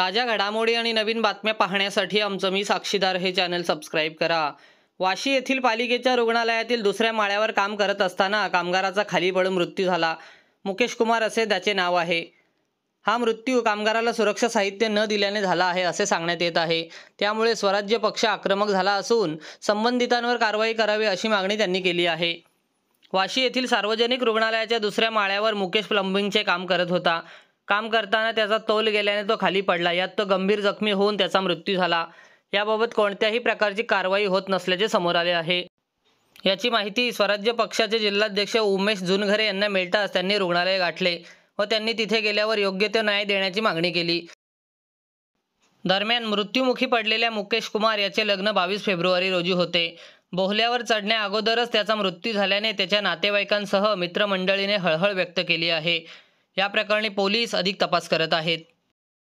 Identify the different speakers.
Speaker 1: ताज्या घडामोडी आणि नवीन बातम्या पाहण्यासाठी आमचं मी साक्षीदार हे चॅनल सबस्क्राईब करा. वाशी येथील पालिकेच्या रुग्णालयातील दुसऱ्या माळ्यावर काम करत असताना कामगाराचा खाली पडून मृत्यू झाला. मुकेश कुमार असे त्याचे नाव आहे. हा मृत्यू कामगाराला सुरक्षा साहित्य न दिल्याने झाला आहे असे सांगण्यात येत आहे. त्यामुळे स्वराज्य पक्ष आक्रमक झाला असून संबंधितांवर कारवाई करावी अशी मागणी त्यांनी केली आहे. वाशी येथील सार्वजनिक रुग्णालयाच्या दुसऱ्या माळ्यावर मुकेश प्लंबिंगचे काम करत होता. काम करताना त्याचा तोल गेल्याने तो खाली पडला. यात तो गंभीर जखमी होऊन त्याचा मृत्यू झाला. याबाबत कोणत्याही प्रकारची कारवाई होत नसल्याचे समोर आले आहे. याची माहिती स्वराज्य पक्षाचे जिल्हाध्यक्ष उमेश जुनघरे यांना मिळताच त्यांनी रुग्णालय गाठले व त्यांनी तिथे गेल्यावर योग्य तो न्याय देण्याची मागणी केली. दरम्यान मृत्यूमुखी पडलेल्या मुकेश कुमार याचे लग्न बावीस फेब्रुवारी रोजी होते. बोहल्यावर चढण्या अगोदरच त्याचा मृत्यू झाल्याने त्याच्या नातेवाईकांसह मित्रमंडळीने हळहळ व्यक्त केली आहे. या प्रकरणी पोलीस अधिक तपास करत आहेत.